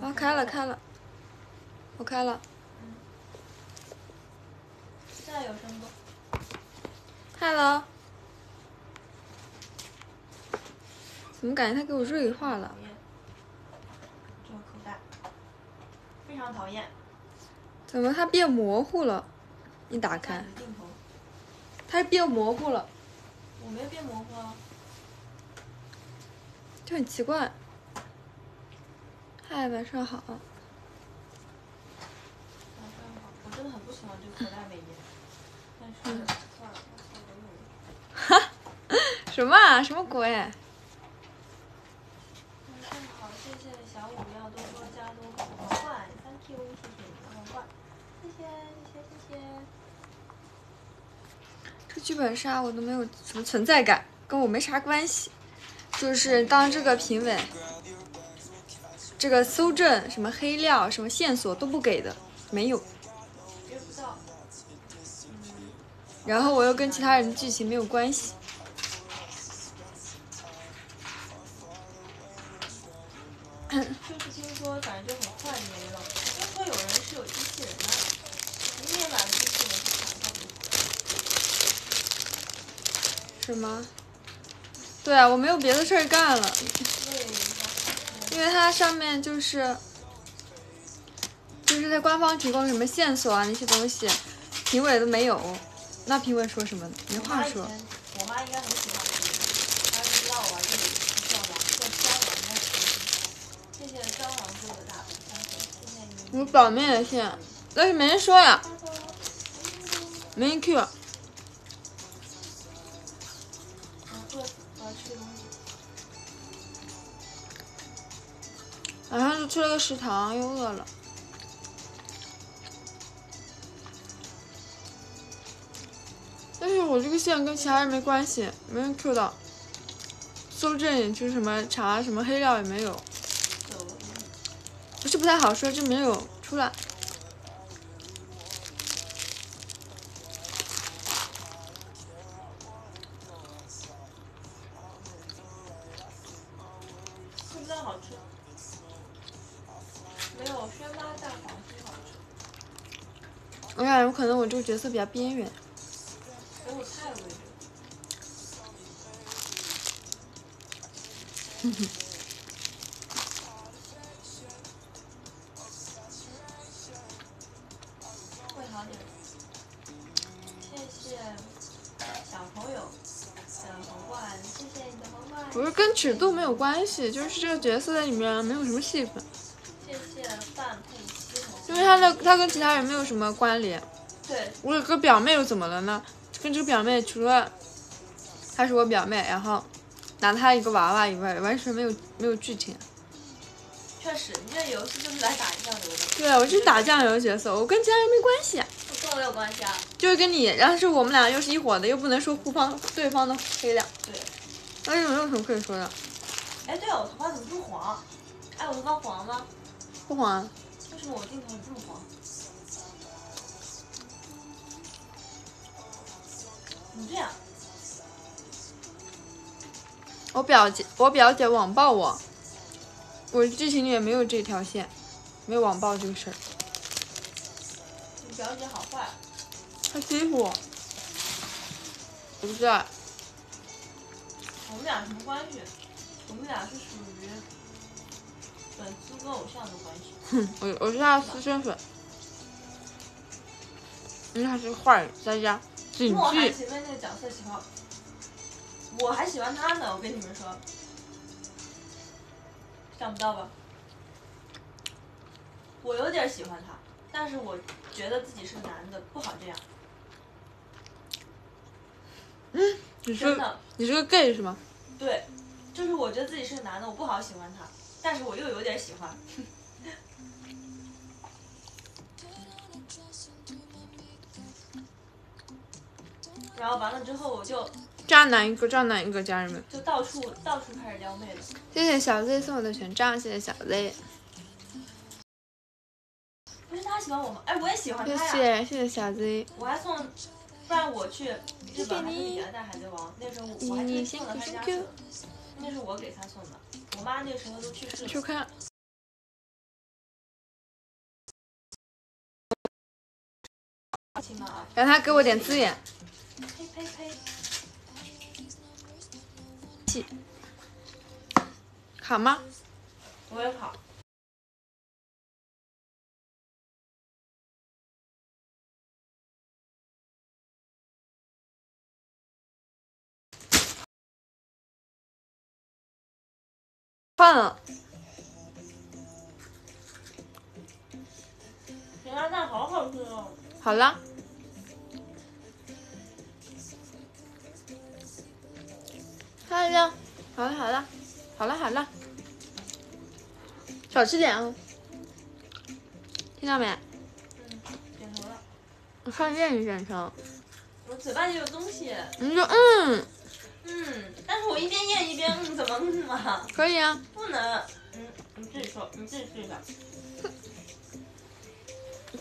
啊，开了开了，我开了，现在有声不？？Hello。怎么感觉他给我锐化了这个口袋非常讨厌。怎么它变模糊了？你打开，它变模糊了，我没有变模糊啊。就很奇怪。嗨，晚上好。晚上好，我真的很不喜欢这个口袋美颜，但是算了，我用了。什么啊？什么鬼？晚上好，谢谢小五要多多加多口皇冠，Thank you，谢谢你的皇冠，谢谢谢谢谢谢。这剧本杀我都没有什么存在感，跟我没啥关系。就是当这个评委，这个搜证什么黑料、什么线索都不给的，没有。约不到。嗯，然后我又跟其他人的剧情没有关系。就是听说，反正就很快就没了。听说有人是有机器人的，明年把机器人去抢到是吗？对啊，我没有别的事儿干了，对，因为它上面就是，就是在官方提供什么线索啊那些东西，评委都没有。那评委说什么？没话说。我妈应该很喜欢表妹也是，但是没人说呀，没人 Q。晚上就吃了个食堂，又饿了。但是我这个线跟其他人没关系，没人 Q 到。搜证就是什么查什么黑料也没有，不是不太好说，就没有出来。不知道好吃。没有轩妈蛋黄酥好吃。我感觉有可能我这个角色比较边缘。会好点。谢谢小朋友的皇冠，谢谢你的皇冠。不是跟尺度没有关系，就是这个角色在里面没有什么戏份，谢谢范佩西。因为他的他跟其他人没有什么关联。对我有个表妹又怎么了呢？跟这个表妹除了她是我表妹，然后拿她一个娃娃以外，完全没有没有剧情。确实，你这游戏就是来打酱油的，对啊，我就是打酱油角色，我跟其他人没关系，跟我有关系啊。就是跟你，然后是我们俩又是一伙的，又不能说互方对方的黑料，对。那这种有什么可以说的？哎，对了，我头发怎么这么黄？哎，我头发黄吗？不黄啊，为什么我镜头这么黄？怎么这样？我表姐我表姐网暴我，我剧情里也没有这条线，没有网暴这个事儿，你表姐好坏。她欺负我，我不知道。我们俩什么关系？我们俩是属于粉丝跟偶像的关系。哼，我我是他的私生粉，因为他是坏人，再莫寒前面那个角色喜欢？我还喜欢他呢，我跟你们说，想不到吧？我有点喜欢他，但是我觉得自己是个男的，不好这样，你是真的。你是个 gay 是吗？对，就是我觉得自己是个男的，我不好喜欢他，但是我又有点喜欢。然后完了之后我就。渣男一个，渣男一个，家人们就到处到处开始撩妹了。谢谢小 Z 送我的权杖，谢谢小 Z。不是他喜欢我吗？哎，我也喜欢他呀。谢谢谢谢小 Z。我还送，不然我去日本还是你的带海贼王？那时候我还是送了他家，那是我给他送的。我妈那时候都去世了。去看。让他给我点资源。呸呸呸！好吗？我也跑。换了，咸鸭蛋好好吃哦。好了。好了，好了，好了，好了，好了，少吃点哦，听到没？嗯，点头了。我看见你眼神，我嘴巴里有东西。你说嗯，嗯，但是我一边咽一边嗯，怎么嗯嘛？可以啊。不能。嗯，你自己说，你自己试一下。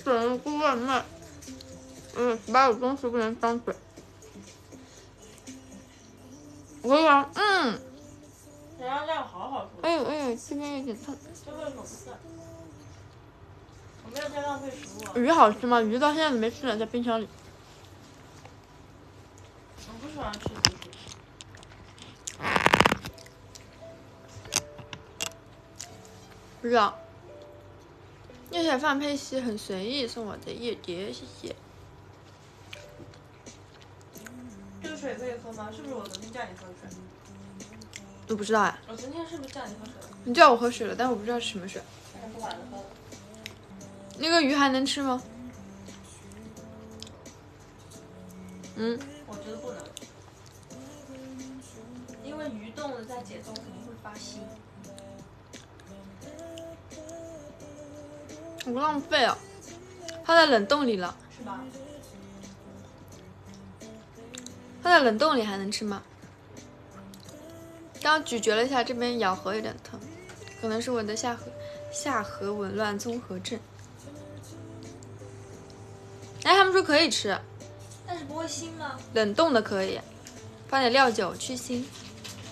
只能顾外卖，嗯，把有东西不能张嘴。我跟你讲，嗯，咸鸭蛋好好吃。哎呦哎呦，这边有点烫。这个怎么办？我没有在浪费食物啊。鱼好吃吗？鱼到现在都没吃呢，在冰箱里。我不喜欢吃鱼。不知道。热血范佩西很随意送我的夜蝶，谢谢。水可以喝吗？是不是我昨天叫你喝水？我不知道哎，我昨天是不是叫你喝水了？你叫我喝水了，但我不知道是什么水。那不管了。那个鱼还能吃吗？嗯，我觉得不能，因为鱼冻了再解冻肯定会发腥。我浪费了，它在冷冻里了。是吧？它在冷冻里还能吃吗？刚咀嚼了一下，这边咬合有点疼，可能是我的下颌下颌紊乱综合症。哎，他们说可以吃，但是不会腥吗？冷冻的可以，放点料酒去腥，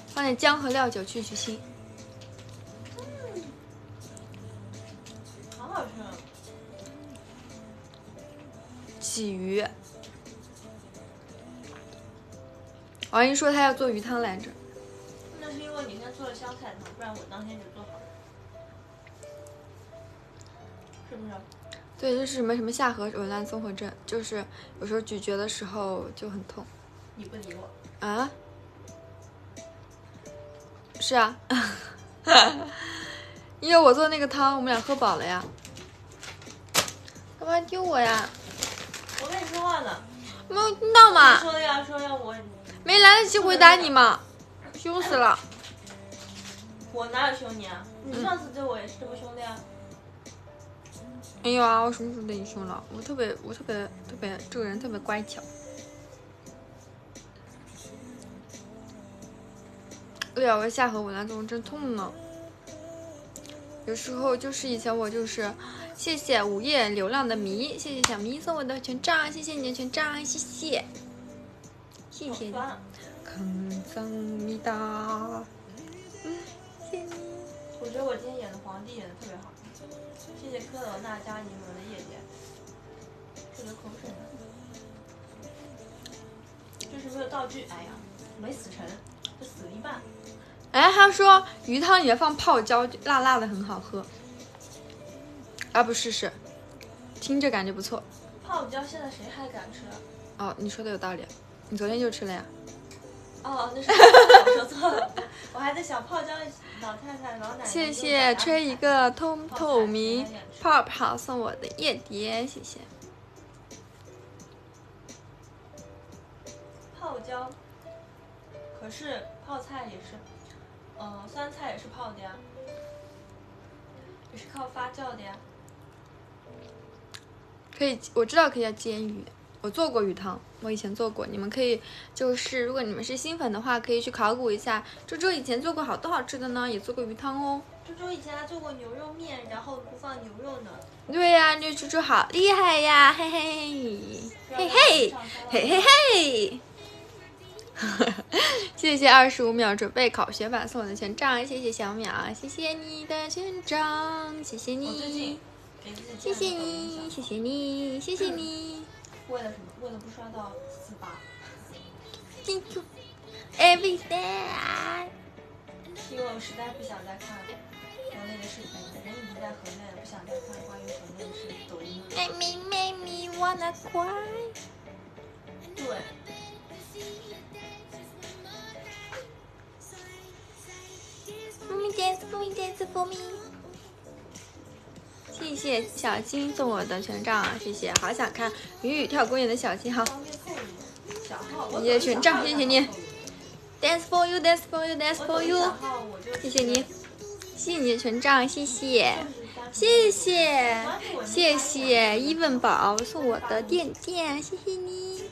放点姜和料酒去去腥。好好吃啊！鲫鱼，王一说他要做鱼汤来着。那是因为你先做了香菜汤，不然我当天就做好了，是不是？对，就是什么什么下颌紊乱综合症，就是有时候咀嚼的时候就很痛你不理我，啊。是啊，因为我做那个汤，我们俩喝饱了呀。干嘛丢我呀？我跟你说话呢。没有听到吗？说的呀，说要我，没来得及回答你嘛，凶死了。我哪有凶你啊？你上次对我也是这么凶的呀。没有啊，我什么时候对你凶了？我特别，我特别特别，这个人特别乖巧。哎呀，我下颌紊乱综合症痛呢。有时候就是以前我就是，谢谢午夜流浪的迷，谢谢小迷送我的权杖，谢谢你的权杖，谢谢，谢谢。康桑米达，嗯，谢谢你。我觉得我今天演的皇帝演的特别好，谢谢科罗娜加柠檬的夜蝶，这流口水呢。就是没有道具，哎呀，没死成，就死了一半。哎，他说鱼汤里面放泡椒，辣辣的，很好喝。啊不试试？听着感觉不错。泡椒现在谁还敢吃？哦，你说的有道理，你昨天就吃了呀？哦，那是我说错了，我还在想泡椒老太太老奶奶。谢谢吹一个通透明泡泡送我的夜蝶，谢谢。泡椒，可是泡菜也是，呃，酸菜也是泡的呀，也是靠发酵的呀。可以，我知道可以叫煎鱼，我做过鱼汤，我以前做过。你们可以就是，如果你们是新粉的话，可以去考古一下。周周以前做过好多好吃的呢，也做过鱼汤哦。猪猪以前还做过牛肉面，然后不放牛肉呢。对呀、那猪猪好厉害呀，嘿嘿，嘿嘿，嘿嘿嘿。谢谢二十五秒准备考学版送我的权杖，谢谢小淼，谢谢你的权杖，谢谢你，谢谢你，谢谢你，谢谢你。为了什么？为了不刷到四八。Thank you every day。因为我实在不想再看国内的视频了，人已经在河内了，不想再看关于河内的视抖音了。Make me make me wanna cry。对，For me dance, for me dance, for me。谢谢小金送我的权杖，谢谢，好想看雨雨跳公园的小金好。你。的权杖谢谢你。Dance for you, dance for you, dance for you。谢谢你，谢谢你的权杖，谢谢，就是单纯谢谢，谢谢。伊问宝送我的垫垫，谢谢你，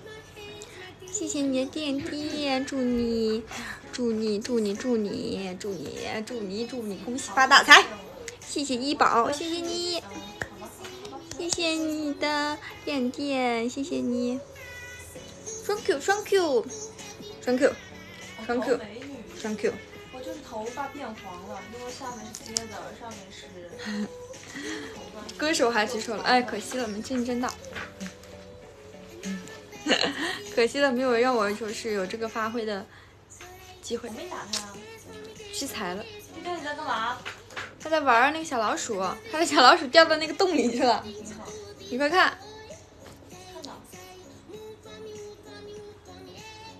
谢谢你的垫垫，祝你，祝你，祝你，祝你，祝你，祝你，祝你恭喜发大财，谢谢医宝，谢谢你。谢谢你的垫垫，谢谢你，双 Q 双 Q，双 Q 我 Thank 头 you 美女，双 Q，我就是头发变黄了，因为下面是接的，上面是。歌手还举手了，哎，可惜了，没竞争到。可惜了，没有让我就是有这个发挥的机会我，没打他啊。屈才了。今天你在干嘛？他在玩那个小老鼠，他的小老鼠掉到那个洞里去了，你快看，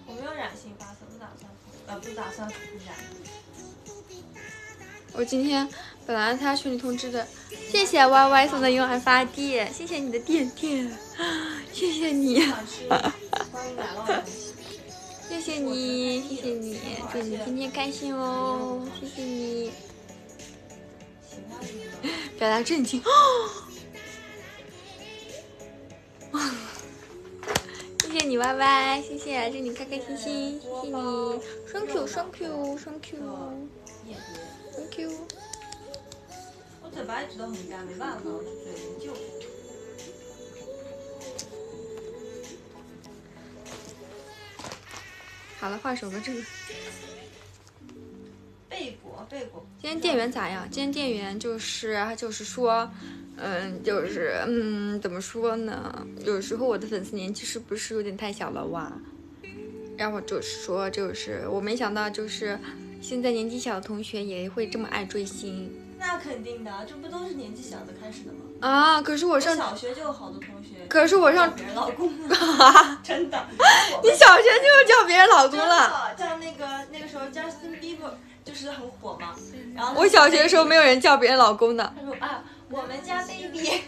我没有染新发色，不打算，呃，不打算染。我今天本来他群里通知的，谢谢 Y Y 送的永安发电，谢谢你的电电，谢谢你，谢谢你，谢谢你，祝你天天开心哦，谢谢你，表达震惊。谢谢你 Y Y，谢谢，祝你开开心心，谢谢你，双 Q 双 Q 双 Q 夜蝶。双 Q。我嘴巴一直都很干，没办法，我是嘴。好了，换首歌这个。贝果，贝果。今天店员咋样？今天店员就是就是说，嗯，就是嗯，怎么说呢？有时候我的粉丝年纪是不是有点太小了哇？然后就是说，就是我没想到，就是现在年纪小的同学也会这么爱追星那肯定的，这不都是年纪小的开始的吗？啊！可是我我上，小学就有好多同学。可是我上叫别人老公，真的。你小学就叫别人老公了。叫那个那个时候 Justin Bieber 就是很火吗。然后我小学的时候没有人叫别人老公的。他说啊，我们家 baby，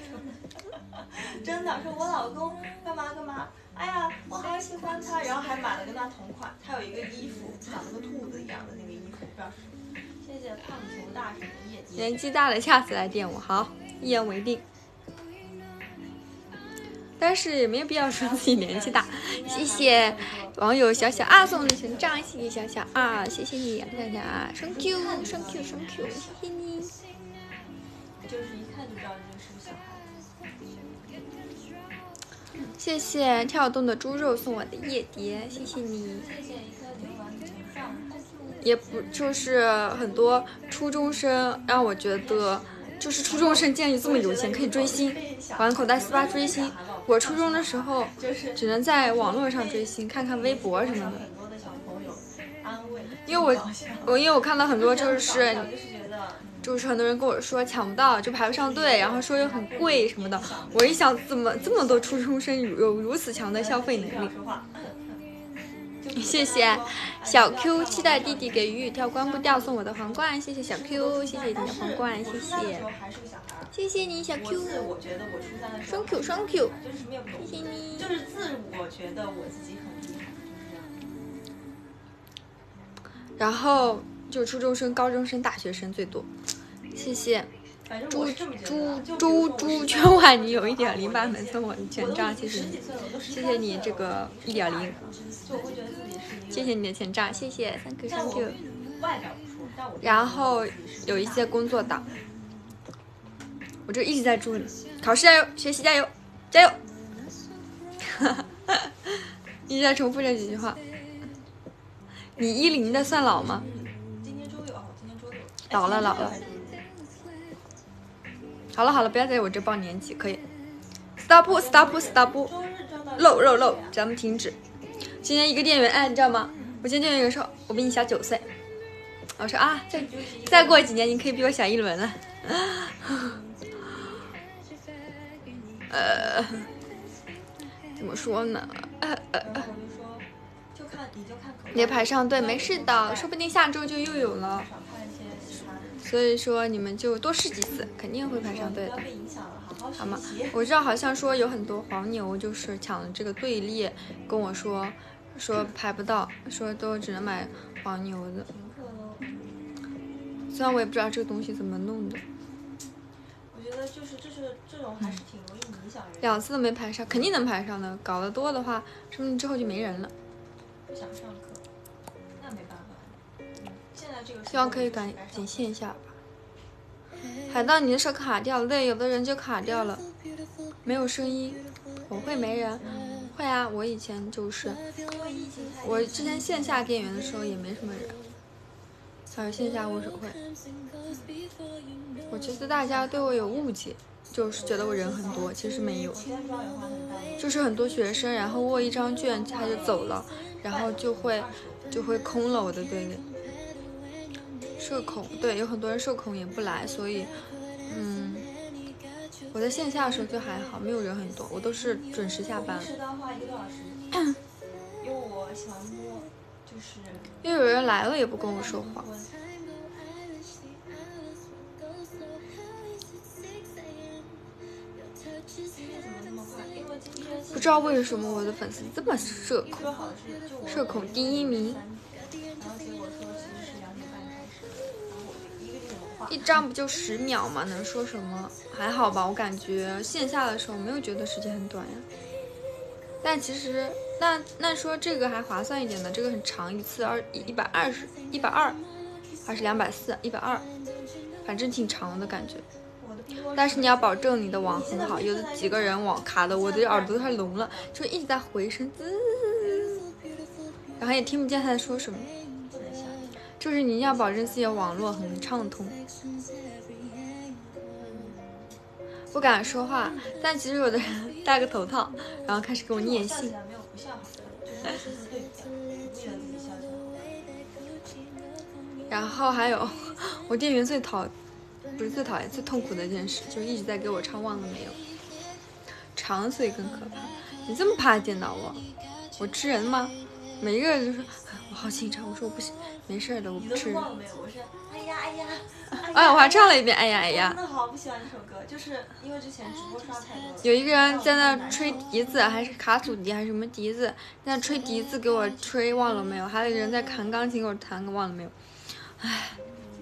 真的说我老公干嘛干嘛，哎呀，我好喜欢他，然后还买了跟他同款，他有一个衣服长得跟兔子一样的那个衣服，不知道是什么。谢谢胖球大神的夜蝶。年纪大了，下次来电我。好，一言为定。但是也没有必要说自己年纪大。谢谢网友小小二送的权杖，谢谢小小二，谢谢你，小小二，双 Q 双 Q 双 Q，谢谢你。就是一看就知道这是个小孩子。谢谢跳动的猪肉送我的夜蝶，谢谢你。谢谢一颗灵魂的权杖。也不就是很多初中生让我觉得，就是初中生竟然有这么有钱可以追星，玩口袋四八追星。我初中的时候就是只能在网络上追星，看看微博什么的。很多的小朋友安慰，因为我我因为我看到很多就是就是觉得就是很多人跟我说抢不到就排不上队，然后说又很贵什么的。我一想，怎么这么多初中生有有如此强的消费能力？谢谢。小 Q，期待弟弟给雨雨跳关不掉送我的皇冠，谢谢小 Q，谢谢你的皇冠，谢谢，谢谢你小 Q，双 Q 双 Q，谢谢你。就。是自我觉得我自己很厉害，就是这样。然后就初中生、高中生、大学生最多，谢谢猪猪猪猪圈外，你有我一点零我版本送我的我权杖，谢谢你谢谢你这个一点零。谢谢你的权杖，谢谢 thank you thank you。然后有一些工作党，我就一直在祝你考试加油，学习加油，加油！一直在重复这几句话。你一零的算老吗？今天周六啊，今天周六。老了老了好了好了，不要在我这报年纪，可以。stop stop stop，漏漏漏咱们停止。今天一个店员，哎，你知道吗？我今天店员说，我比你小九岁。我说啊，再再过几年，你可以比我小一轮了。呃，怎么说呢？然后我就说，就看你就看口袋别排上队，没事的，说不定下周就又有了。所以说你们就多试几次，肯定会排上队的好吗？我知道好像说有很多黄牛就是抢了这个队列，跟我说说排不到，说都只能买黄牛的。虽然我也不知道这个东西怎么弄的，我觉得就是就是这种还是挺容易影响人。两次都没排上，肯定能排上的。搞得多的话，说不定之后就没人了。不想上课，希望可以赶紧线下吧。海盗，你的手卡掉了，对，有的人就卡掉了，没有声音。我会没人，会啊，我以前就是。我之前线下店员的时候也没什么人，还有线下握手会。我觉得大家对我有误解，就是觉得我人很多，其实没有，就是很多学生，然后握一张卷他就走了，然后就会就会空了我的队列。社恐，对，有很多人社恐也不来，所以，嗯，我在线下的时候就还好，没有人很多，我都是准时下班。迟到话一个多小时，因为我喜欢摸，就是又有人来了也不跟我说话，不知道为什么我的粉丝这么社恐。社恐第一名三点然后结果说其实是两点半开始的，然后我就一。张不就十秒吗？能说什么？还好吧，我感觉线下的时候没有觉得时间很短呀。但其实，那那说这个还划算一点的，这个很长，一次二一百二十一百二，还是两百四，一百二，反正挺长的感觉。但是你要保证你的网很好，有的几个人网卡的，我的耳朵都快聋了，就一直在回声，滋，然后也听不见他在说什么。就是你要保证自己的网络很畅通。不敢说话，但其实有的人戴个头套，然后开始给我念信。然后还有，我店员最讨，不是最讨厌，最痛苦的一件事，就是一直在给我唱忘了没有。长所以更可怕。你这么怕见到我？我吃人吗？每一个人就说我好紧张，我说我不行，没事儿的，我不吃人。忘了没有？我是哎呀哎呀，哎，我还唱了一遍，哎呀哎呀真。的好不喜欢这首歌，就是因为之前直播刷太多了。有一个人在那吹笛子，还是卡祖笛还是什么笛子，在那吹笛子给我吹，忘了没有？还有一个人在弹钢琴给我弹，忘了没有？今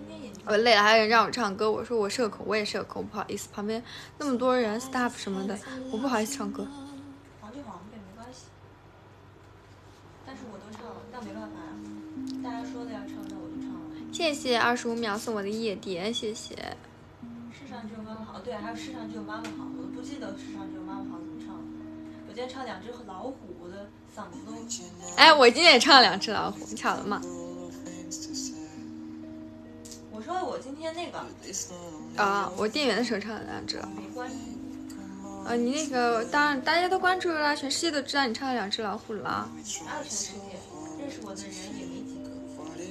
天眼睛我累了，还有人让我唱歌，我说我社恐，我也社恐，不好意思，旁边那么多人，staff 什么的，我不好意思唱歌。谢谢二十五秒送我的夜蝶，谢谢。世上只有妈妈好，对，还有世上只有妈妈好，我都不记得世上只有妈妈好怎么唱了。我今天唱两只老虎，我的嗓子都。哎，我今天也唱了两只老虎，你巧了吗？我说我今天那个啊，我店员的时候唱了两只老虎。没关系，啊，你那个当然大家都关注了，全世界都知道你唱了两只老虎了。哪有全世界认识我的人也没。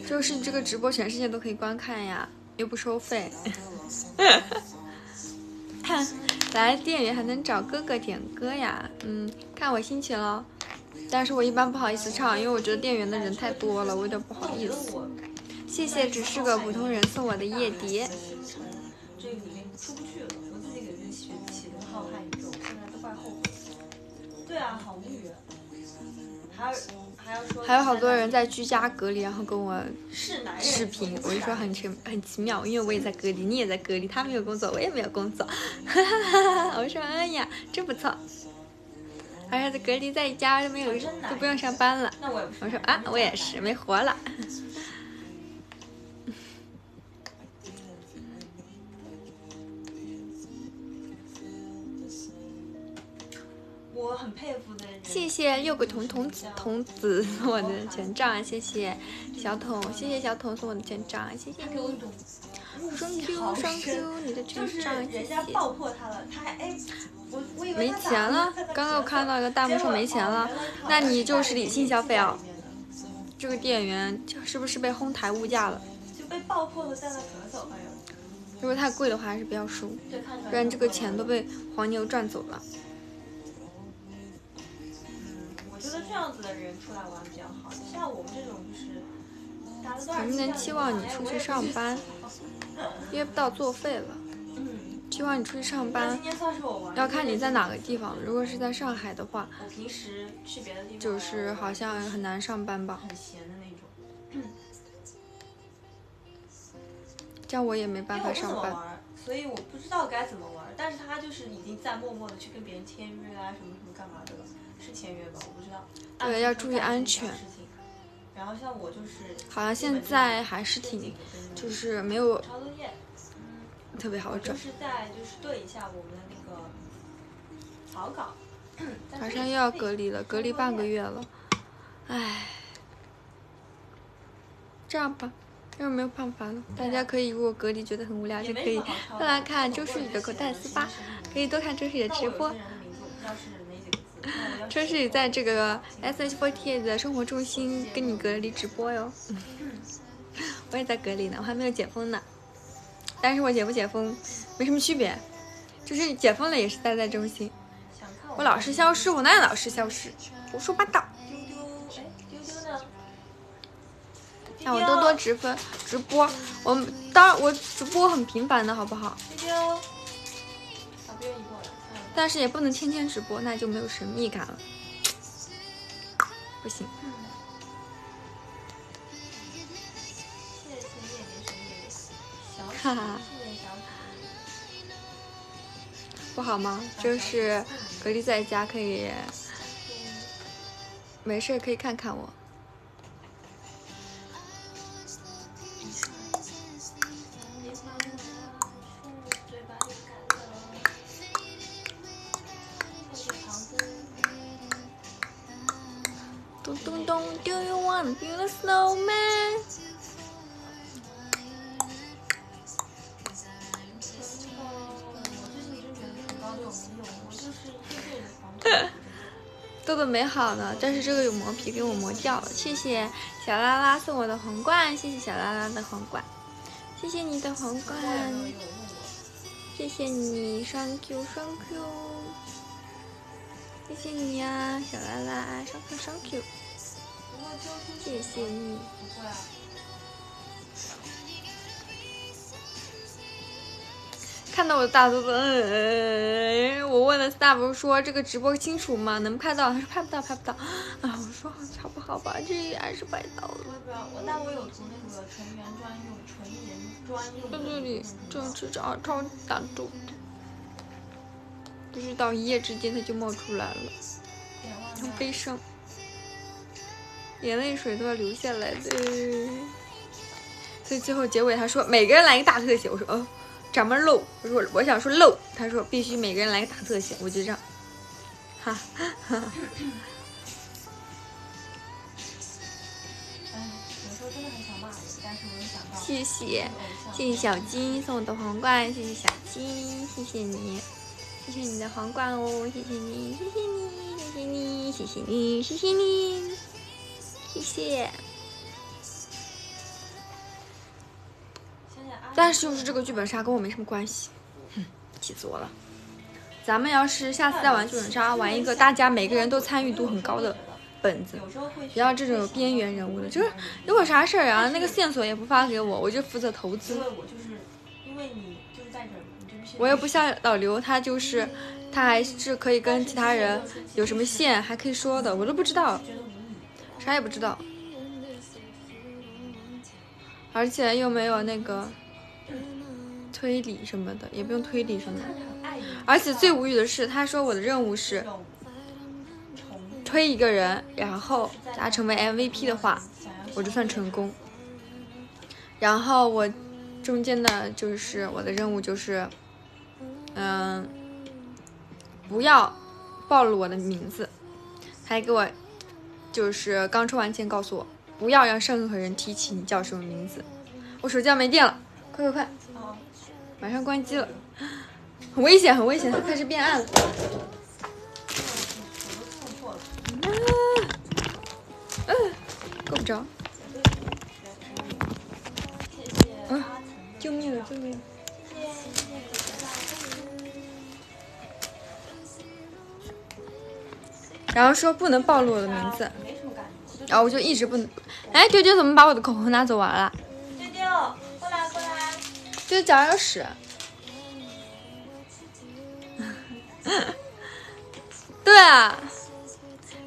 就是你这个直播全世界都可以观看呀，又不收费。看 来，店员还能找哥哥点歌呀？嗯，看我心情咯。但是我一般不好意思唱，因为我觉得店员的人太多了，我有点不好意思。谢谢只是个普通人送我的夜蝶。这个里面出不去了，我自己给自己起起了个浩瀚宇宙，现在都怪后悔。对啊，好无语。还有还有好多人在居家隔离，然后跟我视频，我就说很奇很奇妙，因为我也在隔离，你也在隔离，他没有工作，我也没有工作，哈哈哈哈！我说哎呀，真不错，而且在隔离在家都没有都不用上班了。那我说啊，我也是没活了。我很佩服的人。谢谢六个童童子童子送我的权杖，谢谢小桶，谢谢小桶送我的权杖，谢谢你。赌，物力好深，Thank you，你的权杖，谢谢。爆破他了，他还哎，我我没钱了，刚刚我看到一个弹幕说没钱了，那你就是理性消费啊这个店员是不是被哄抬物价了？就被爆破了，在那咳嗽，哎呦，如果太贵的话，还是不要收，不然这个钱都被黄牛赚走了。嗯，我觉得这样子的人出来玩比较好，像我们这种就是能不能期望你出去上班？约不到作废了，嗯，期望你出去上班今，年算是我玩。要看你在哪个地方。如果是在上海的话，我平时去别的地方，就是好像很难上班吧，很闲的那种，这样我也没办法上班。所以我不知道该怎么玩。但是他就是已经在默默的去跟别人签约啊，什么什么干嘛的了，是签约吧？我不知道。对要注意安全然后像我就是，好像现在还是挺，就是没有抄作业，嗯，特别好找。就是在就是对一下我们的那个草稿。马上又要隔离了，隔离半个月了，唉，这样吧，要是没有办法了，大家可以如果隔离觉得很无聊，就可以再来看周诗雨的口袋四八，可可以多看周诗雨的直播。周诗雨在这个 SH48 的生活中心跟你隔离直播哟，我也在隔离呢，我还没有解封呢，但是我解不解封没什么区别，就是解封了也是待在中心。我老是消失，我哪有老是消失？胡说八道！丢丢，哎，丢丢呢？让我多多直播直播，我们当然我直播很频繁的好不好？丢丢。但是也不能天天直播，那就没有神秘感了。不行，谢谢叶年神叶小哈哈不好吗？就是隔离在家可以没事可以看看我。，Do you wanna build a snowman？豆豆没好呢，但是这个有磨皮，给我磨掉了。谢谢小拉拉送我的皇冠，谢谢小拉拉的皇冠，谢谢你的皇冠，谢谢你，Thank you，Thank you，谢谢你呀、小拉拉，Thank you，Thank you，谢谢你。看到我的大肚子，嗯，我问了 staff 说这个直播清楚吗？能拍到？他说拍不到，拍不到。啊，我说好不好吧，这还是拍到了。我也不知道，但我有涂那个纯原专用、纯颜专用。在这里就是超超大肚子，不知道一夜之间它就冒出来了，很悲伤，眼泪水都要流下来的。所以最后结尾他说每个人来一个大特写，我说哦。咱们漏？我说我想说漏，他说必须每个人来个大特写，我就这样，哈哈哈。哎，有时候真的很想骂人，但是我又想到。谢谢，谢谢小金送我的皇冠，谢谢小金，谢谢你，谢谢你的皇冠哦，谢谢你，谢谢你，谢谢你，谢谢你，谢谢你，谢谢。但是就是这个剧本杀跟我没什么关系，哼，气死我了。咱们要是下次再玩剧本杀，玩一个大家每个人都参与度很高的本子，不要这种边缘人物的。就是如果啥事儿啊，那个线索也不发给我，我就负责投资。因为你就在这儿。我也不像老刘，他就是他还是可以跟其他人有什么线还可以说的，我都不知道，啥也不知道，而且又没有那个。推理什么的也不用推理什么的，而且最无语的是，他说我的任务是推一个人，然后他成为 MVP 的话，我就算成功。然后我中间的就是我的任务就是，嗯，不要暴露我的名字，还给我就是刚抽完签告诉我，不要让任何人提起你叫什么名字。我手机要没电了，快快快！马上关机了，很危险，很危险，它开始变暗了。嗯，够不着。嗯，救命！救命！然后说不能暴露我的名字，然后我就一直不能。哎，丢丢怎么把我的口红拿走完了？丢丢，过来过来。丢脚上有屎。对啊。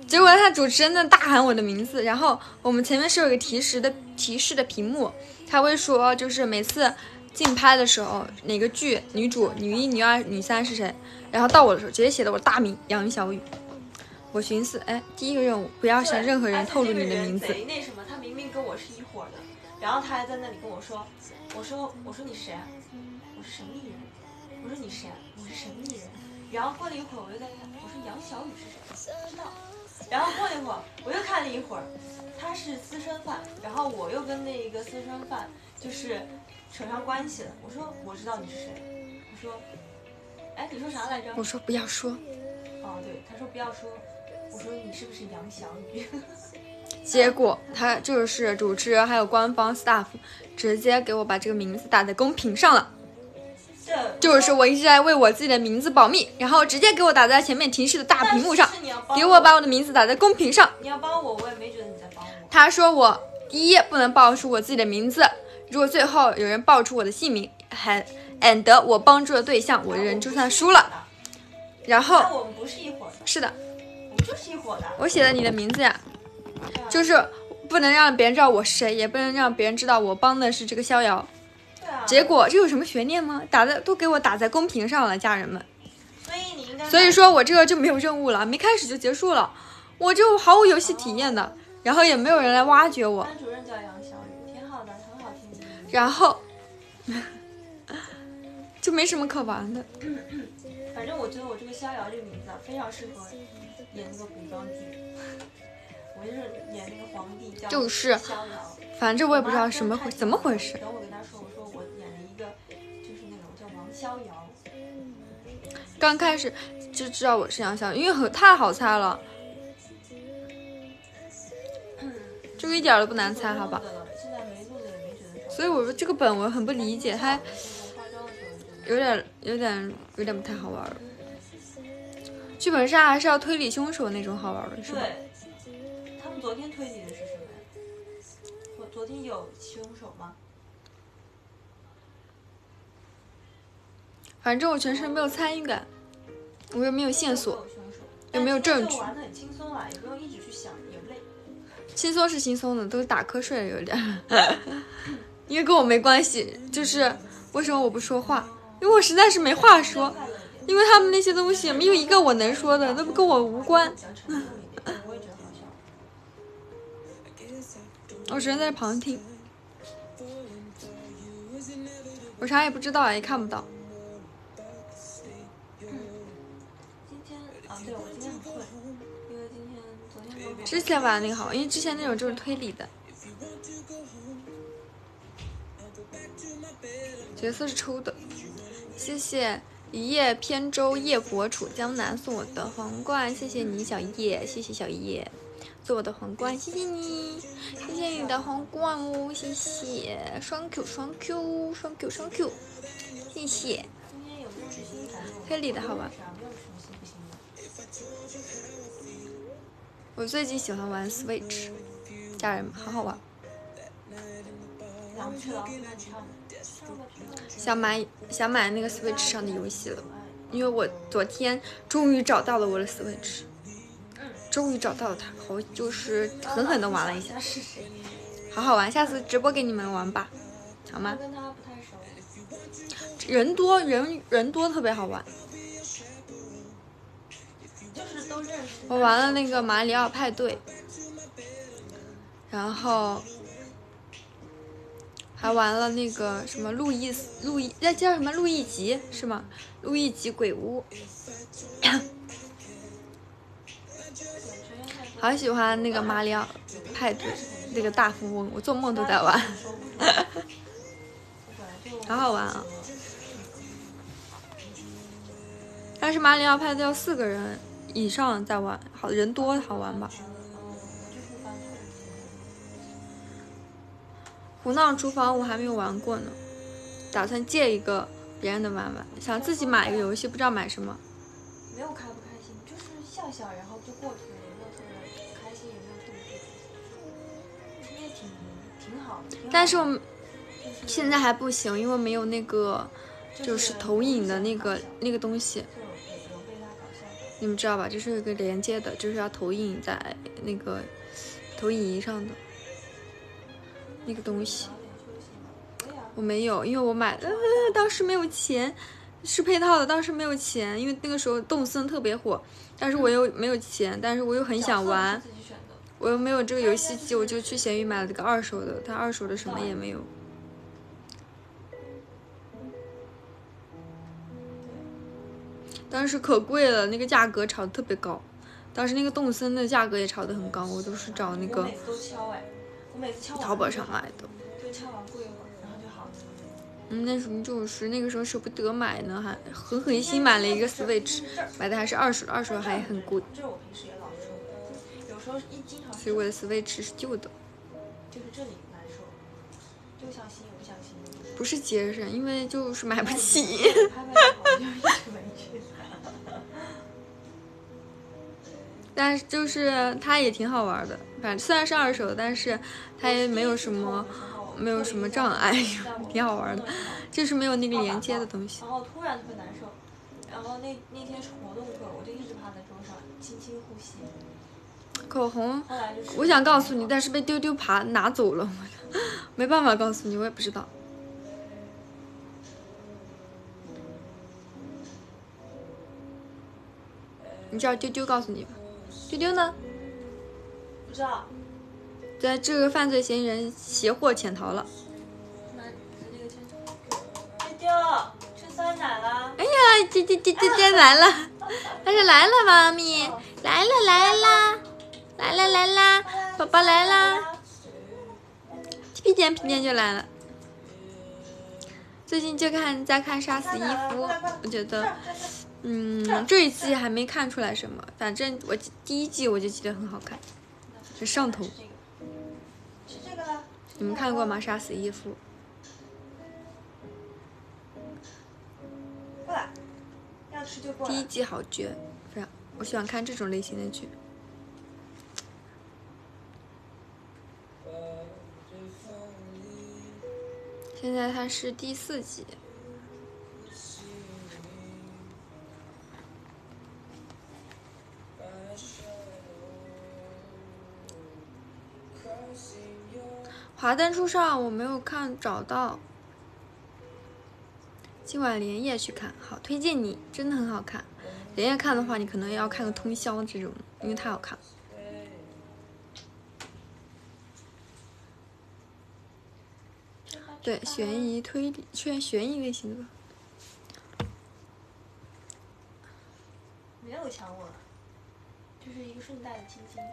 结果他主持人在大喊我的名字，然后我们前面是有个提示的提示的屏幕，他会说就是每次竞拍的时候哪个剧女主女一女二女三是谁，然后到我的时候直接写的我大名杨小雨。我寻思，哎，第一个任务不要向任何人透露你的名字。贼那什么，他明明跟我是一伙的，然后他还在那里跟我说，我说我说你谁？我是神秘人。我说你谁？我是神秘人。然后过了一会儿，我又在看，我说杨小雨是谁？不知道。然后过了一会儿，我又看了一会儿，他是私生饭。然后我又跟那一个私生饭就是扯上关系了。我说我知道你是谁。我说，哎，你说啥来着？我说不要说。哦，对，他说不要说。我说你是不是杨小雨？结果他就是主持人还有官方 staff 直接给我把这个名字打在公屏上了。就是我一直在为我自己的名字保密，然后直接给我打在前面提示的大屏幕上，给我把我的名字打在公屏上。你要帮我，我也没觉得你在帮我。他说我第一不能报出我自己的名字，如果最后有人报出我的姓名，还 and 我帮助的对象，我人就算输了。然后我们不是一伙的。是的，我们就是一伙的。我写的你的名字呀，就是不能让别人知道我是谁，也不能让别人知道我帮的是这个逍遥。结果这有什么悬念吗？打在都给我打在公屏上了，家人们。所以你应该。所以说我这个就没有任务了，没开始就结束了，我就毫无游戏体验的，然后也没有人来挖掘我。班主任叫杨小雨，挺好的，很好听。然后 就没什么可玩的。反正我觉得我这个逍遥这个名字啊非常适合演那个古装剧，我就是演那个皇帝叫就是逍遥。反正我也不知道什么回怎么回事。等我跟他说，我说我演了一个，就是那种叫王逍遥。刚开始就知道我是杨逍，因为很太好猜了，这个一点都不难猜，好吧？所以我说这个本我很不理解，它有点有点有点不太好玩了。剧本杀还是要推理凶手那种好玩的，是吧？对，他们昨天推理的是什么？我昨天有凶手吗？反正我全程没有参与感，我又没有线索，又没有证据。玩的很轻松啊，也不用一直去想，也不累。轻松是轻松的，都是打瞌睡了有点。因为跟我没关系，就是为什么我不说话？因为我实在是没话说，因为他们那些东西没有一个我能说的，都跟我无关。我只能在旁听，我啥也不知道，也看不到。今天啊，对，我今天很困，因为今天昨天之前玩那个好，因为之前那种就是推理的。角色是抽的，谢谢一叶扁舟夜泊楚江南送我的皇冠，谢谢你小叶，谢谢小叶。做我的皇冠，谢谢你，谢谢你的皇冠哦，谢谢，双 Q 双 Q 双 Q 双 Q，谢谢。推理的好玩。我最近喜欢玩 Switch，家人们好好玩。想买想买那个 Switch 上的游戏了，因为我昨天终于找到了我的 Switch。终于找到他，好就是狠狠的玩了一下，好好玩，下次直播给你们玩吧，好吗？人多人人多特别好玩。我玩了那个马里奥派对，然后还玩了那个什么路易斯路易那叫什么路易吉是吗？路易吉鬼屋。好喜欢那个马里奥派对，那个大富翁，我做梦都在玩，好好玩啊！但是马里奥派对要四个人以上再玩，好人多好玩吧。胡闹厨房我还没有玩过呢，打算借一个别人的玩玩，想自己买一个游戏，不知道买什么。没有开不开心，就是笑笑，然后就过去了，也没有特别开心，也没有特别其实也挺挺好的。但是我们现在还不行，因为没有那个就是投影的那个那个东西，你们知道吧？这是有一个连接的，就是要投影在那个投影仪上的那个东西。我没有，因为我买呃当时没有钱，是配套的，当时没有钱，因为那个时候动森特别火，但是我又没有钱，但是我又很想玩。我又没有这个游戏机，我就去闲鱼买了个二手的，它二手的什么也没有。当时可贵了，那个价格炒的特别高，当时那个动森的价格也炒的很高，我都是找那个我每次都敲哎，我每次敲完淘宝上买的。就敲完过一会儿，然后就好了。嗯，那时候就是那个时候舍不得买呢，还狠狠心买了一个 Switch，买的还是二手的，二手还很贵，这是我平时也老说的，有时候一经常所以我的 Switch 是旧的，就是这里难受，又想新又不想新，就是不是节省，因为就是买不起。拍拍就好，就一直没去。但是就是它也挺好玩的，反正虽然是二手的，但是它也没有什么没有什么障碍，挺好玩的，就是没有那个连接的东西。然后突然特别难受，然后那那天是活动课，我就一直趴在桌上轻轻呼吸。口红，我想告诉你，但是被丢丢爬拿走了，没办法告诉你，我也不知道。你叫丢丢告诉你吧。丢丢呢？不知道，在这个犯罪嫌疑人携货潜逃了。丢丢，吃酸奶了。哎呀，姐姐姐姐姐来了，他说来了，妈咪。来了来啦，来了来啦，宝宝来啦，屁颠屁颠就来了。最近就看在看《杀死伊夫》，我觉得，嗯，这一季还没看出来什么，反正我第一季我就记得很好看，很上头。吃这个。你们看过吗？《杀死伊芙》过来，要吃就过来。第一季好绝，非常，我喜欢看这种类型的剧。现在它是第四集，华灯初上我没有看找到，今晚连夜去看，好推荐你，真的很好看。连夜看的话，你可能要看个通宵这种，因为太好看了。对，悬疑推理，悬悬疑类型的吧。没有强吻，就是一个顺带的亲亲。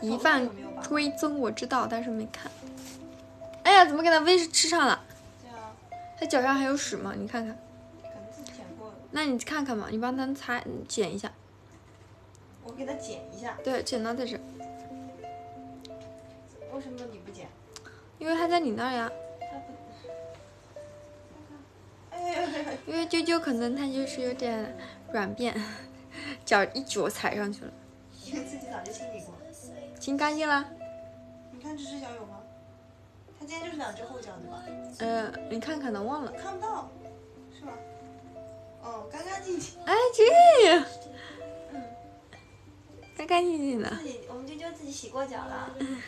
疑犯？追踪我知道，但是没看。哎呀，怎么给他喂吃上了？对啊，他脚上还有屎吗？你看看。可能自己舔过了。那你看看嘛，你帮他擦剪一下。我给他剪一下，对，剪到在这，为什么你不剪？因为他在你那儿呀。他不。因为啾啾可能他就是有点软便，脚一脚踩上去了，早就清理过。清干净了。你看这只脚有吗？它今天就是两只后脚对吧？呃，你看看呢，忘了。看不到，是吧？哦，干干净净。哎，这样，嗯，干干净净的。自己我们啾啾自己洗过脚了。我们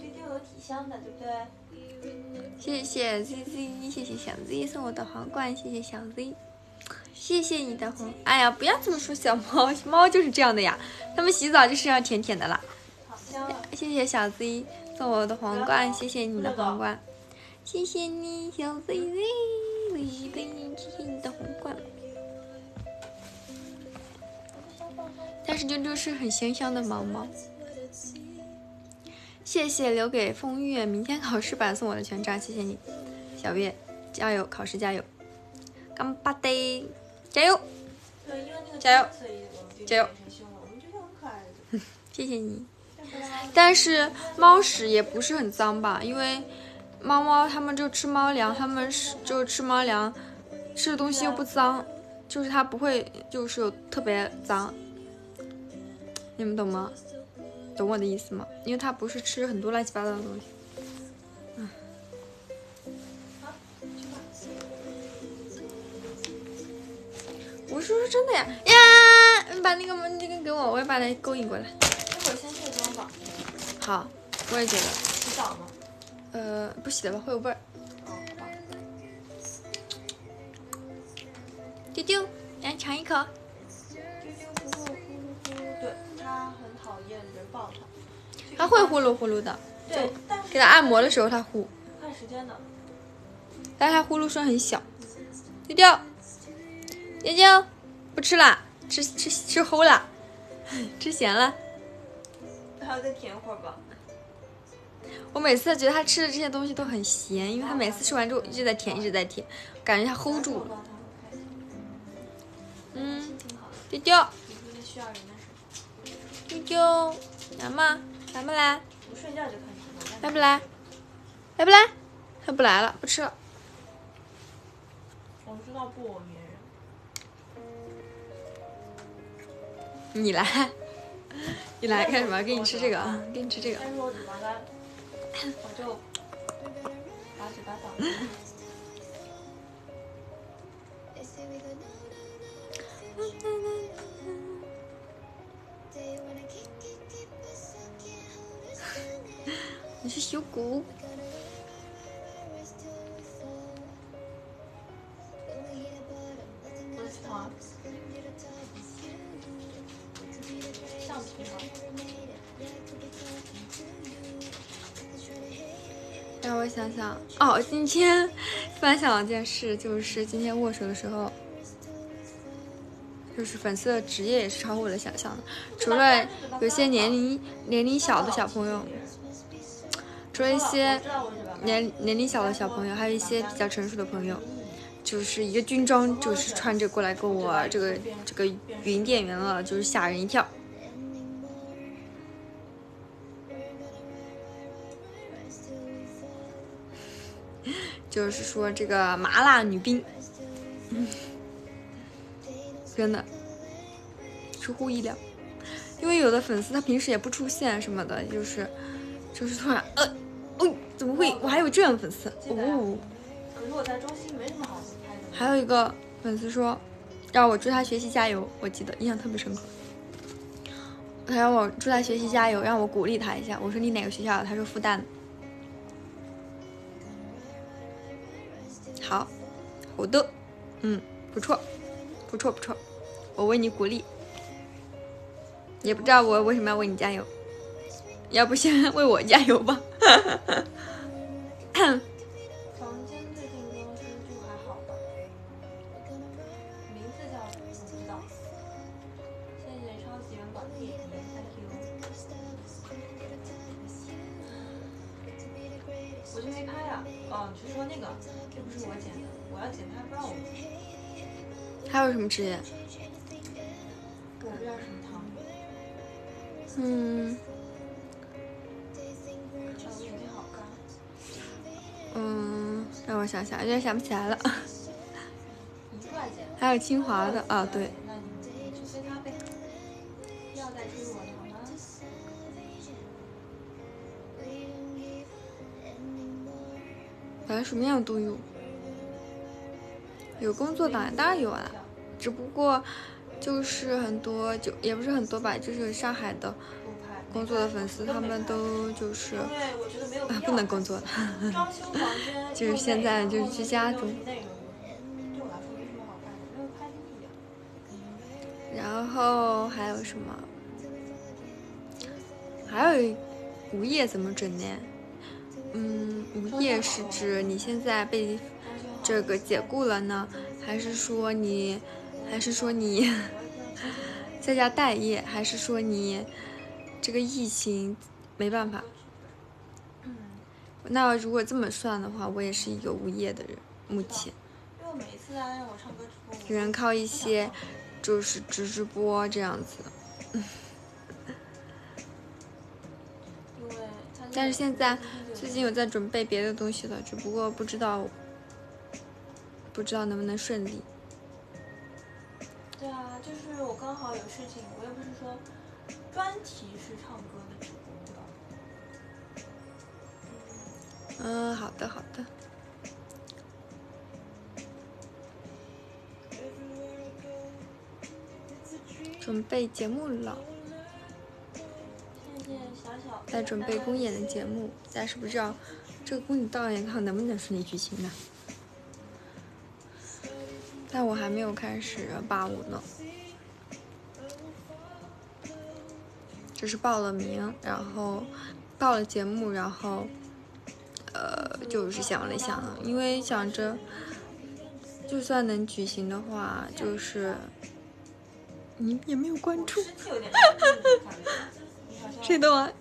啾啾有体香的，对不对？谢谢 Z Z，谢谢小 Z 送我的皇冠，谢谢小 Z，谢谢你的红。哎呀，不要这么说小猫，猫就是这样的呀，它们洗澡就是要舔舔的啦。好香啊！谢谢小 Z 送我的皇冠，谢谢你的皇冠，谢谢你小 Z Z Z Z，谢谢你的皇冠。但是啾啾是很香香的毛毛。谢谢留给风月明天考试版送我的权杖，谢谢你，小月，加油，考试加油。干巴得，加油！加油加油。谢谢你。但是但是猫屎也不是很脏吧？因为猫猫它们就吃猫粮，它们是就吃猫粮，吃的东西又不脏，就是它不会就是有特别脏。你们懂吗？懂我的意思吗？因为它不是吃很多乱七八糟的东西。我是真的呀呀！你把那个那个给我，我也把它勾引过来。一会儿先卸妆吧。好，我也觉得。洗澡吗？呃，不洗了吧，会有味儿。哦，好。丢丢，来尝一口。丢丢呼噜呼噜呼噜，对，它很讨厌人抱它。它会呼噜呼噜的，对，给它按摩的时候它呼，看时间的。但是它呼噜声很小。丢丢，丢丢，不吃了，吃吃吃齁了，吃咸了。还要再舔一会儿吧。我每次觉得他吃的这些东西都很咸，因为他每次吃完之后一直在舔，一直在舔，感觉他 hold 住了。嗯，丢丢，丢丢，来嘛，来不来？不睡觉就。来不来？来不来？他不来了，不吃了。我知道不，你来，你来干什么？给你吃这个啊，给你吃这个。我就把嘴巴挡住。你是小狗。哦，今天突然想到一件事，就是今天握手的时候，就是粉丝的职业也是超乎我的想象。除了有些年龄年龄小的小朋友，除了一些。年年龄小的小朋友，还有一些比较成熟的朋友，就是一个军装，就是穿着过来跟我这个这个云店员了，就是吓人一跳。就是说这个麻辣女兵，嗯，真的出乎意料，因为有的粉丝他平时也不出现什么的，就是就是突然呃，哦，怎么会？我还有这样的粉丝哦。可是我在中心没什么好拍的。还有一个粉丝说，让我祝他学习加油，我记得印象特别深刻。他让我祝他学习加油，让我鼓励他一下。我说你哪个学校的？他说复旦好的，嗯，不错，不错不错，我为你鼓励。也不知道我为什么要为你加油，要不先 为我加油吧。房间最近装修就还好吧，名字叫什么不知道。谢谢超级元宝弟弟，thank you。我就没拍呀、哦，你是说那个？这不是我剪的，我要剪他不让我剪，还有什么职业？我不知道什么汤。嗯。嗯，让我想想，有点想不起来了。还有清华的啊，对，要再追我吗？反正什么样都有。有工作档当然有啊，只不过就是很多就也不是很多吧，就是上海的。工作的粉丝，他们都就是因为我觉得没有必要不能工作了。就是现在就是居家中然后对我来说没什么好看的，没有拍的意义啊。然后还有什么？还有无业怎么整呢？嗯，无业是指你现在被这个解雇了呢，还是说你，还是说你 在家待业，还是说你这个疫情没办法？嗯，那如果这么算的话，我也是一个无业的人，目前。因为每次让我唱歌直播，只能靠一些就是直直播这样子。但是现在最近有在准备别的东西了，只不过不知道不知道能不能顺利。对啊，就是我刚好有事情，我又不是说专题是唱歌的直播，对吧？嗯，好的好的。准备节目了，现在小小在准备公演的节目，但是不知道这个公演导演看能不能顺利举行呢？但我还没有开始八五呢，只是报了名，然后报了节目，然后呃，就是想了想，因为想着就算能举行的话，就是你也没有关注，湿气有点重，你看你好像谁懂啊？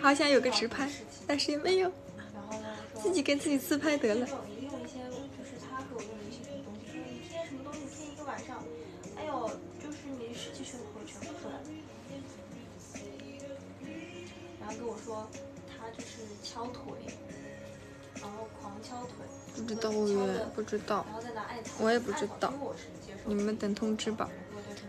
好想有个直拍，但是也没有，自己跟自己自拍得了。说他就是敲腿，然后狂敲腿，不知道敲的耶，不知道。然后再拿艾草，我也不知道你们等通知吧。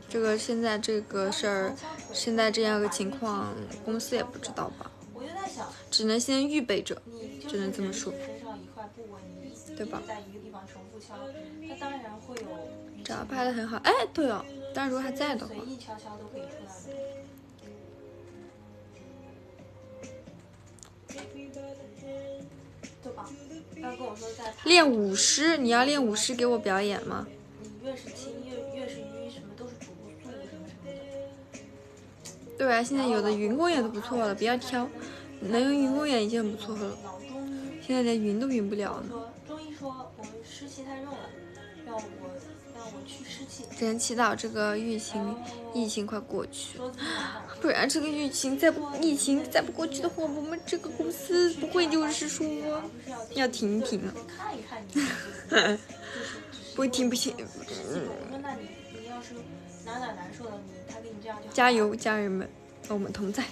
这个现在这个事儿，现在这样个情况，公司也不知道吧？我就在想，只能先预备着。只能这么说对吧只要拍的很好，哎，对哦，但是如果还在的话随，意敲敲都可以对吧？他跟我说在练舞狮，你要练舞狮给我表演吗？你越是轻越越是淤，什么都是主诉什么什么的。对啊，现在有的云公演都不错了，不要挑，能用云公演已经很不错了。现在连云都云不了呢，中医说我们湿气太重了，让我。只能祈祷这个疫情疫情快过去，不然这个疫情再不疫情再不过去的话，我们这个公司不会就是说要要停一停了 不会停不行。湿气重。我说那你你要是哪哪难受了，你他给你这样就。加油，家人们，和我们同在。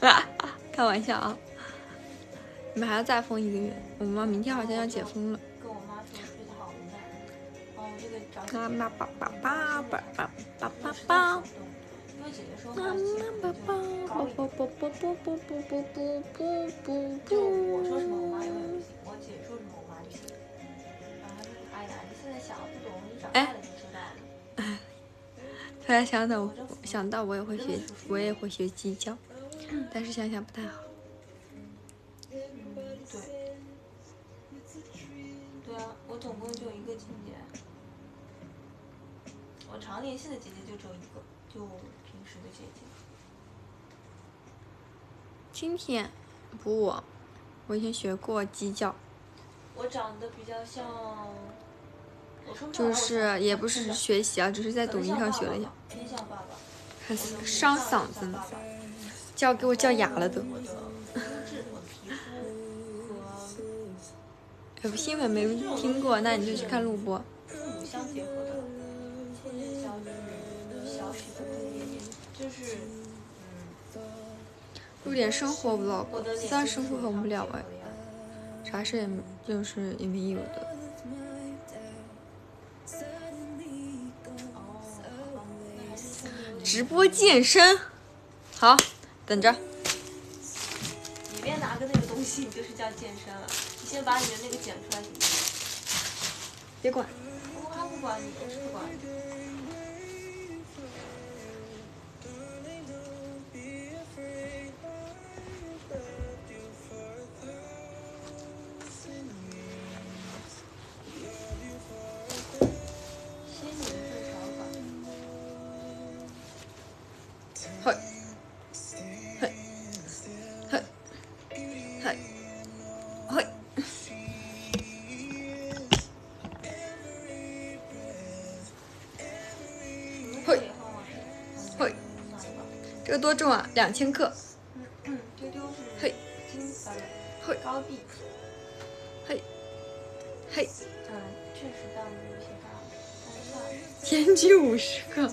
开玩笑啊！你们还要再封一个月，我们明天好像要解封了。哦，我这个找啊妈叭叭叭叭叭叭叭是叭手。动，因为姐姐说妈妈叭的叭就我说什么我妈永远不行，我姐说什么我妈就行。然后她说：“哎呀，你现在想不懂，你长大了就知道了。突然想到，想到我也会学，我也会学鸡叫，但是想想不太好。对。对啊，我总共就一个姐姐，我常联系的姐姐就只有一个，就平时的姐姐。今天不我，我以前学过鸡叫，我长得比较像，就是也不是学习啊，只是在抖音上学了一下，很伤嗓子呢，叫给我叫哑了都。有新闻没听过，那你就去看录播。录点生活 vlog，我的脸虽然生活很无聊哎，哎。啥事也没就是也没有的。直播健身，好，等着。里面拿个那个东西，你就是叫健身了。你先把你的那个剪出来行吗？别管，我还不管你，我是不管你。多重啊？两千克。嗯，丢丢是嘿金呃嘿高地，嘿，嘿，确实弹幕有些大，但是算了。天狙五十个，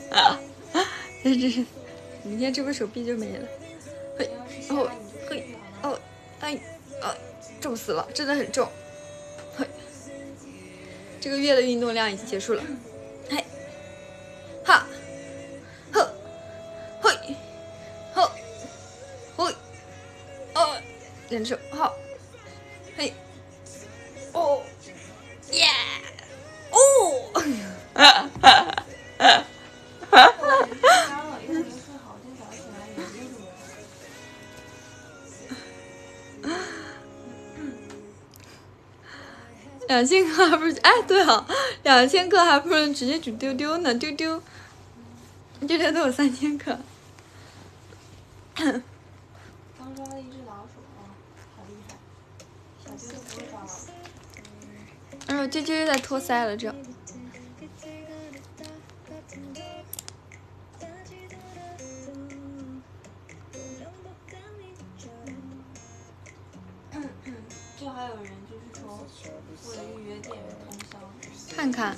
这 真是，明天这个手臂就没了。嘿，哦，嘿，哦，哎，哦，重死了，真的很重。嘿，这个月的运动量已经结束了。忍手，好，嘿，哦，耶，哦。哈哈哈哈哈！刚了，又没睡好，今天早上起来眼睛怎么两千克还不如哎，对啊，两千克还不如直接煮丢丢呢，丢丢，丢丢都有三千克。刚抓了一只老鼠啊，好厉害！小丢丢不会抓老鼠。哎呦，丢丢又在托腮了，这。就还有人就是说，为了预约店员通宵。看看，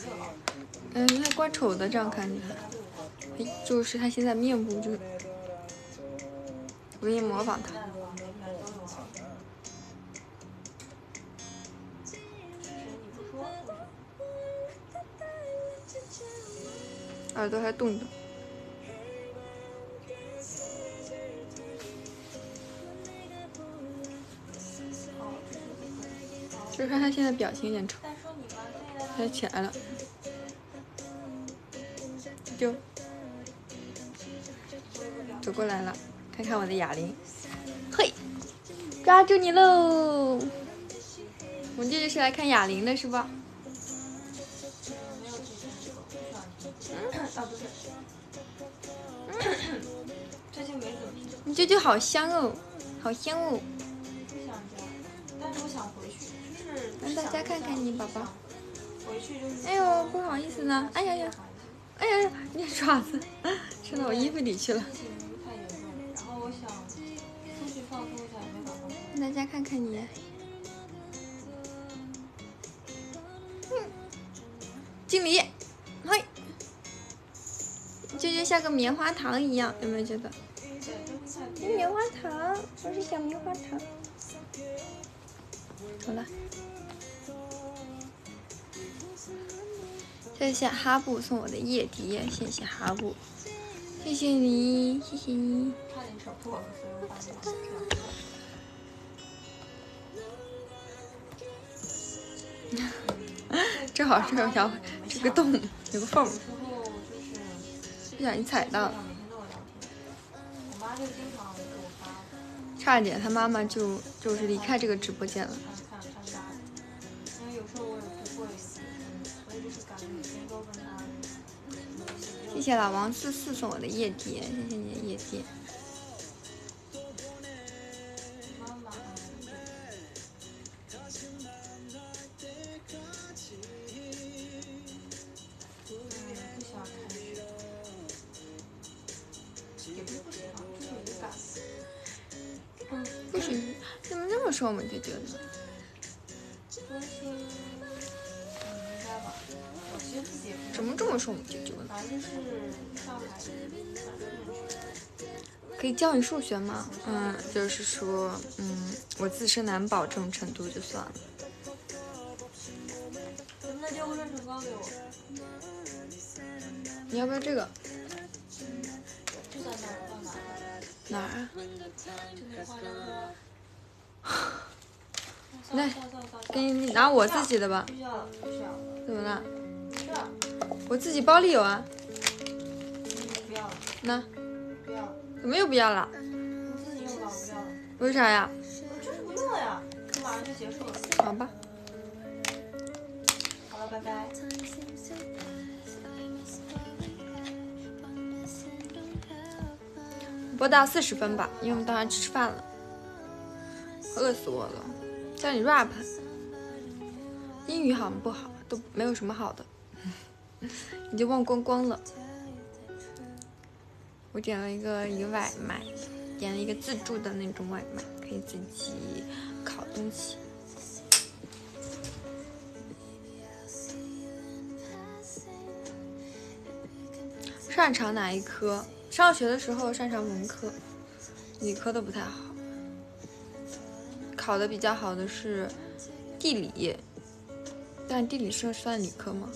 嗯，他怪丑的，这样看你看，哎，就是他现在面部就，我给你模仿他。耳朵还动动。就是看他现在表情有点丑，他起来了，就走过来了，看看我的哑铃，嘿，抓住你喽！我们这就是来看哑铃的是吧？么。你这就好香哦，好香哦。不想家，但是我想回去。就是让大家看看你宝宝。回去就是哎呦，不好意思呢，哎呀呀，哎呀呀，你爪子伸到我衣服里去了然后我想出去放松一下。让大家看看你。敬礼，嘿，舅舅像个棉花糖一样，有没有觉得？小棉花糖。好了。谢谢哈布送我的夜蝶，谢谢哈布，谢谢你，谢谢你。正好这条这个洞有个缝，不小心踩到了。差点他妈妈就就是离开这个直播间了。谢谢老王四四送我的夜蝶，谢谢你的夜蝶。教你数学吗？嗯，就是说，嗯，我自身难保这种程度就算了。能不能丢个润唇膏给我？你要不要这个？就在哪儿？到哪儿？哪儿啊？就那给你拿我自己的吧。怎么了？这。我自己包里有啊。那。不要了。怎么又不要了？你自己用吧，我不要了。为啥呀？我就是不用了呀，这马上就结束了。好吧。好了，拜拜。播到四十分吧，因为我们到那去吃饭了。饿死我了！教你 rap，英语好不好？都没有什么好的，你就忘光光了。我点了一个一个外卖点了一个自助的那种外卖可以自己烤东西。擅长哪一科？上学的时候擅长文科理科都不太好。考的比较好的是地理但地理是算理科吗？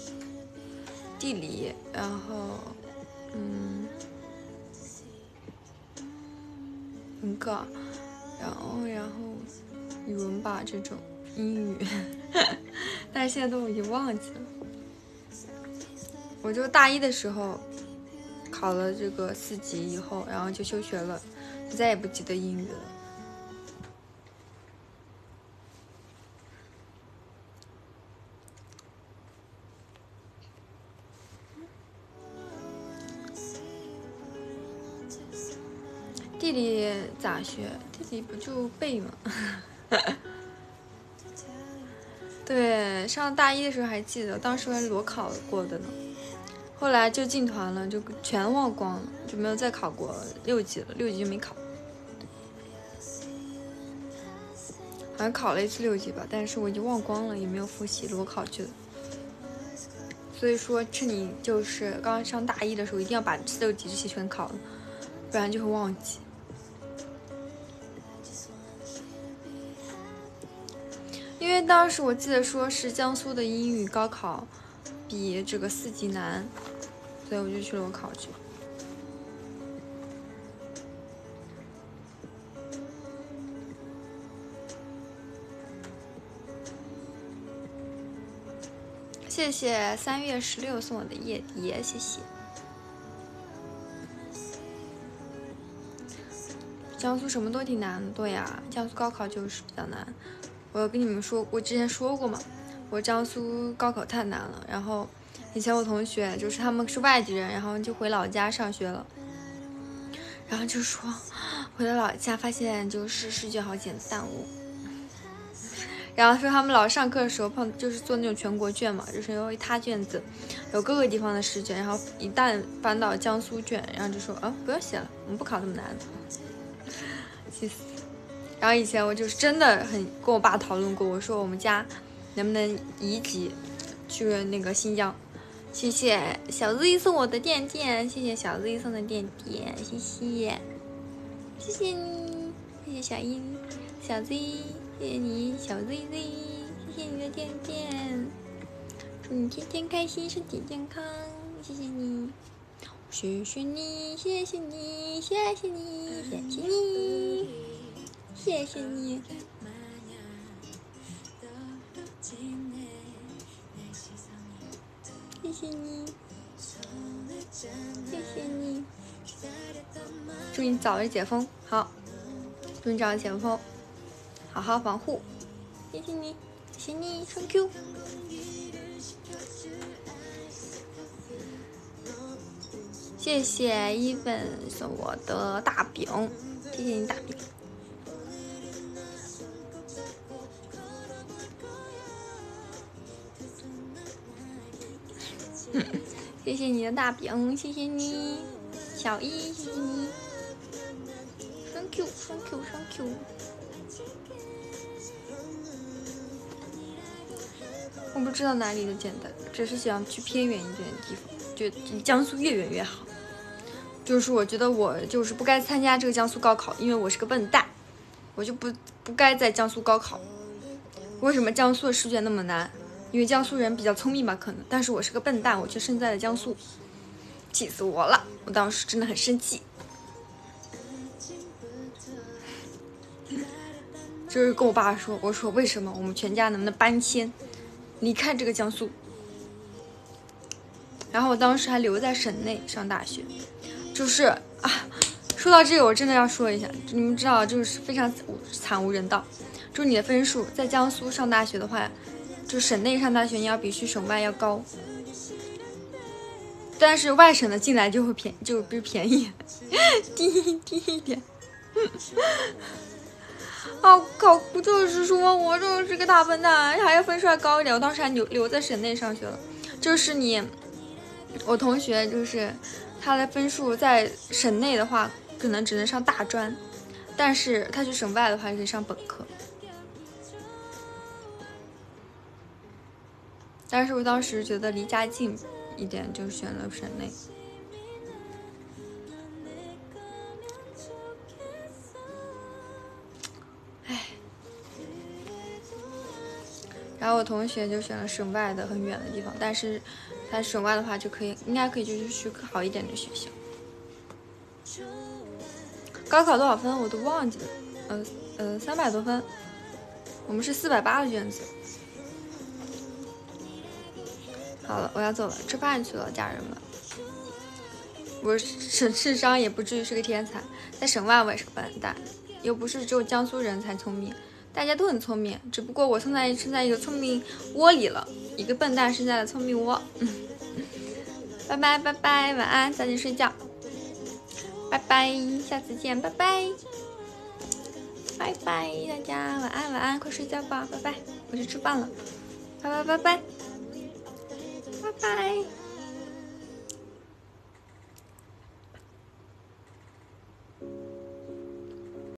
地理然后嗯文科，然后然后语文吧这种，英语，但是现在都已经忘记了。我就大一的时候考了这个四级以后，然后就休学了，就再也不记得英语了。地理咋学？地理不就背吗？对，上大一的时候还记得，当时还裸考过的呢。后来就进团了，就全忘光了，就没有再考过六级了。六级就没考，好像考了一次六级吧，但是我已经忘光了，也没有复习，裸考去了。所以说，趁你就是刚上大一的时候，一定要把六级这些全考了，不然就会忘记。当时我记得说是江苏的英语高考比这个四级难，所以我就去了我考去。谢谢三月十六送我的夜蝶，谢谢。江苏什么都挺难的对呀，江苏高考就是比较难。我跟你们说，我之前说过嘛，我江苏高考太难了。然后以前我同学就是他们是外地人，然后就回老家上学了，然后就说 回到老家发现就是试卷好简单哦。然后说他们老上课的时候碰就是做那种全国卷嘛，就是有一沓卷子，有各个地方的试卷，然后一旦搬到江苏卷，然后就说啊不要写了，我们不考这么难的，气死。然后以前我就是真的很跟我爸讨论过，我说我们家能不能移籍去那个新疆？谢谢小 Z 送我的垫垫，谢谢小 Z 送的垫垫，谢谢，谢谢你，谢谢小一小 Z，谢谢你小 Z Z，谢谢你的垫垫，祝你天天开心，身体健康，谢谢你，谢谢你，谢谢你，谢谢你，谢谢你。谢谢你，谢谢你，谢谢你，祝你早日解封，好，祝你早日解封，好好防护，谢谢你，谢谢你，Thank you，谢谢一粉送我的大饼，谢谢你大饼。谢谢你的大饼，谢谢你，小一，谢谢你，Thank you，Thank you，Thank you。我不知道哪里的简单，只是想去偏远一点的地方，就离江苏越远越好。就是我觉得我就是不该参加这个江苏高考，因为我是个笨蛋，我就不不该在江苏高考。为什么江苏的试卷那么难？因为江苏人比较聪明吧，可能，但是我是个笨蛋，我却生在了江苏，气死我了！我当时真的很生气，就是跟我爸说，我说为什么我们全家能不能搬迁，离开这个江苏？然后我当时还留在省内上大学，就是啊，说到这个我真的要说一下，你们知道，就是非常惨无人道，就是你的分数在江苏上大学的话。就省内上大学，你要比去省外要高，但是外省的进来就会便就比便宜，低低一点。啊靠！不就是说我就是个大笨蛋，还要分数要高一点。我当时还留留在省内上学了。就是你，我同学就是他的分数在省内的话，可能只能上大专，但是他去省外的话可以上本科。但是我当时觉得离家近一点，就选了省内。哎，然后我同学就选了省外的很远的地方，但是他省外的话就可以，应该可以就是去好一点的学校。高考多少分我都忘记了，呃呃，三百多分，我们是四百八的卷子。好了，我要走了，吃饭去了，家人们。我是智商也不至于是个天才，在省外我也是个笨蛋，又不是只有江苏人才聪明，大家都很聪明，只不过我现在生在一个聪明窝里了，一个笨蛋生在了聪明窝。拜拜拜拜，晚安，早点睡觉。拜拜，下次见，拜拜。拜拜，大家晚安晚安，快睡觉吧，拜拜，我去吃饭了，拜拜拜拜，拜拜。